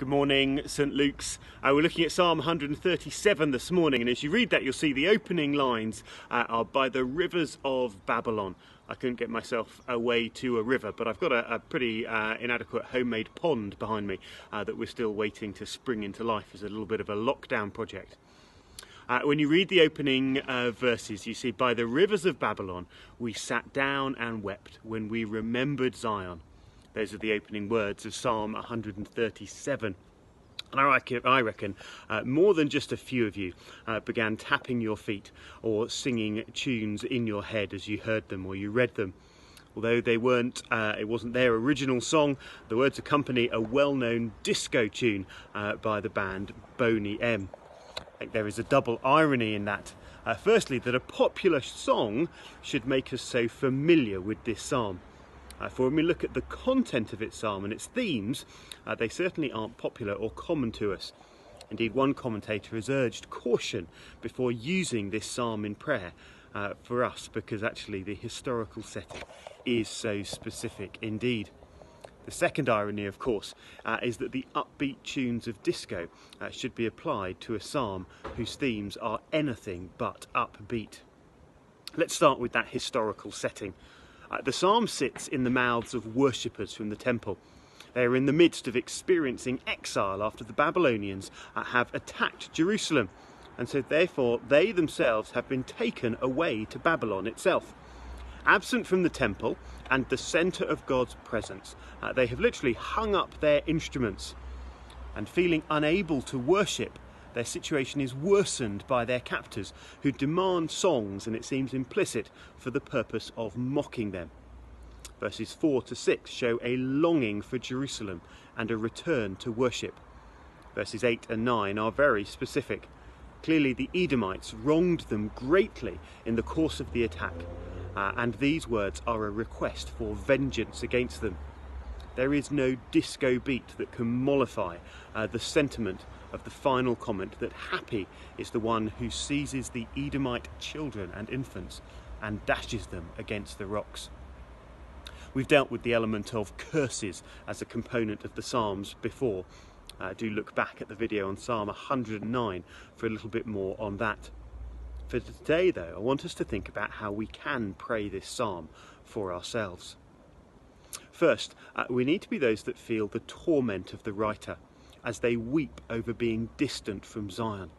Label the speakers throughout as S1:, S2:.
S1: Good morning, St Luke's. Uh, we're looking at Psalm 137 this morning, and as you read that, you'll see the opening lines uh, are by the rivers of Babylon. I couldn't get myself away to a river, but I've got a, a pretty uh, inadequate homemade pond behind me uh, that we're still waiting to spring into life as a little bit of a lockdown project. Uh, when you read the opening uh, verses, you see, By the rivers of Babylon we sat down and wept when we remembered Zion. Those are the opening words of Psalm 137. And I reckon, uh, more than just a few of you uh, began tapping your feet or singing tunes in your head as you heard them or you read them. Although they weren't, uh, it wasn't their original song, the words accompany a well-known disco tune uh, by the band Boney M. I think there is a double irony in that. Uh, firstly, that a popular song should make us so familiar with this psalm. Uh, for when we look at the content of its psalm and its themes, uh, they certainly aren't popular or common to us. Indeed, one commentator has urged caution before using this psalm in prayer uh, for us because actually the historical setting is so specific indeed. The second irony, of course, uh, is that the upbeat tunes of disco uh, should be applied to a psalm whose themes are anything but upbeat. Let's start with that historical setting. Uh, the psalm sits in the mouths of worshippers from the temple. They are in the midst of experiencing exile after the Babylonians uh, have attacked Jerusalem, and so therefore they themselves have been taken away to Babylon itself. Absent from the temple and the centre of God's presence, uh, they have literally hung up their instruments and feeling unable to worship their situation is worsened by their captors, who demand songs, and it seems implicit, for the purpose of mocking them. Verses 4 to 6 show a longing for Jerusalem and a return to worship. Verses 8 and 9 are very specific. Clearly, the Edomites wronged them greatly in the course of the attack, uh, and these words are a request for vengeance against them. There is no disco beat that can mollify uh, the sentiment of the final comment that happy is the one who seizes the Edomite children and infants and dashes them against the rocks. We've dealt with the element of curses as a component of the Psalms before. Uh, do look back at the video on Psalm 109 for a little bit more on that. For today, though, I want us to think about how we can pray this psalm for ourselves. First, uh, we need to be those that feel the torment of the writer as they weep over being distant from Zion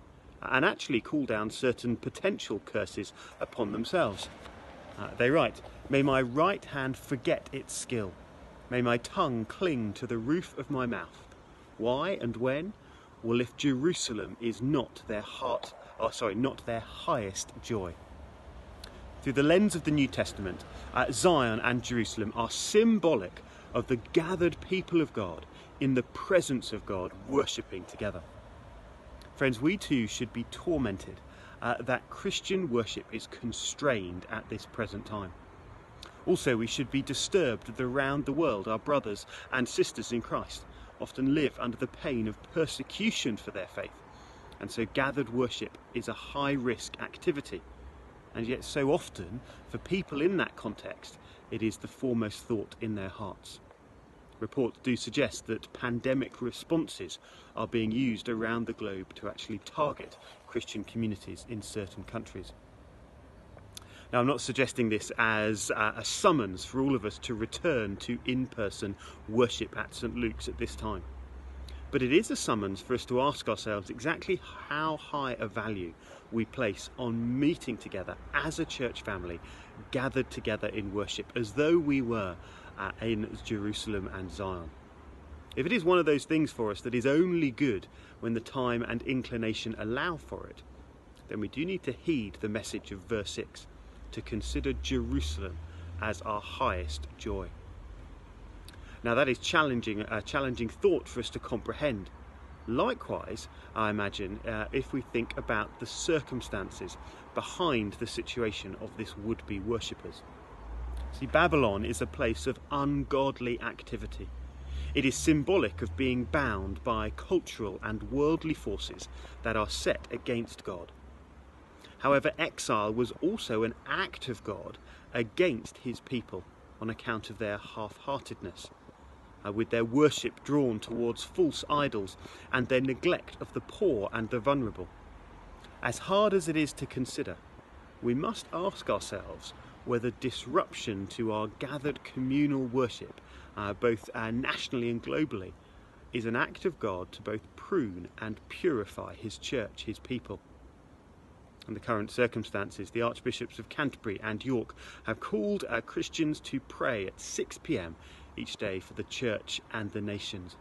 S1: and actually call down certain potential curses upon themselves. Uh, they write, May my right hand forget its skill. May my tongue cling to the roof of my mouth. Why and when? Well, if Jerusalem is not their heart, oh, sorry, not their highest joy. Through the lens of the New Testament, uh, Zion and Jerusalem are symbolic of the gathered people of God in the presence of God, worshipping together. Friends, we too should be tormented uh, that Christian worship is constrained at this present time. Also, we should be disturbed that around the world our brothers and sisters in Christ often live under the pain of persecution for their faith, and so gathered worship is a high risk activity. And yet, so often, for people in that context, it is the foremost thought in their hearts. Reports do suggest that pandemic responses are being used around the globe to actually target Christian communities in certain countries. Now, I'm not suggesting this as a summons for all of us to return to in person worship at St Luke's at this time. But it is a summons for us to ask ourselves exactly how high a value we place on meeting together as a church family, gathered together in worship, as though we were uh, in Jerusalem and Zion. If it is one of those things for us that is only good when the time and inclination allow for it, then we do need to heed the message of verse 6 to consider Jerusalem as our highest joy. Now that is challenging, a challenging thought for us to comprehend. Likewise, I imagine, uh, if we think about the circumstances behind the situation of this would-be worshippers. See, Babylon is a place of ungodly activity. It is symbolic of being bound by cultural and worldly forces that are set against God. However, exile was also an act of God against his people on account of their half heartedness. Uh, with their worship drawn towards false idols and their neglect of the poor and the vulnerable. As hard as it is to consider, we must ask ourselves whether disruption to our gathered communal worship, uh, both uh, nationally and globally, is an act of God to both prune and purify His church, His people. In the current circumstances, the Archbishops of Canterbury and York have called uh, Christians to pray at 6 pm each day for the church and the nations.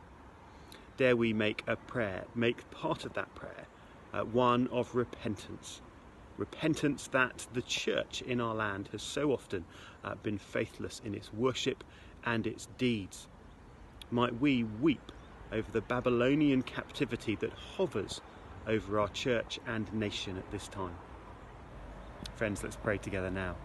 S1: Dare we make a prayer, make part of that prayer, uh, one of repentance. Repentance that the church in our land has so often uh, been faithless in its worship and its deeds. Might we weep over the Babylonian captivity that hovers over our church and nation at this time. Friends, let's pray together now.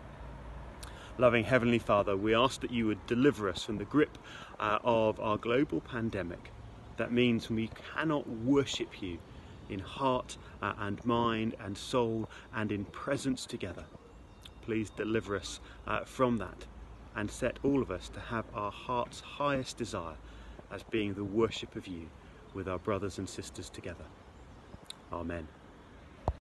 S1: Loving Heavenly Father, we ask that you would deliver us from the grip uh, of our global pandemic. That means we cannot worship you in heart uh, and mind and soul and in presence together. Please deliver us uh, from that and set all of us to have our heart's highest desire as being the worship of you with our brothers and sisters together. Amen.